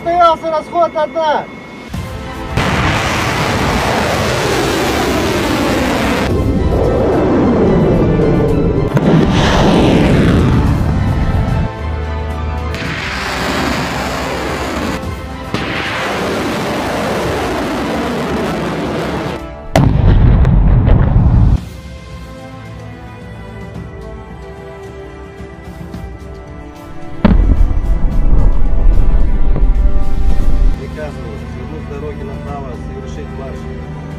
состоялся расход одна. nalaz Juršin Blaž.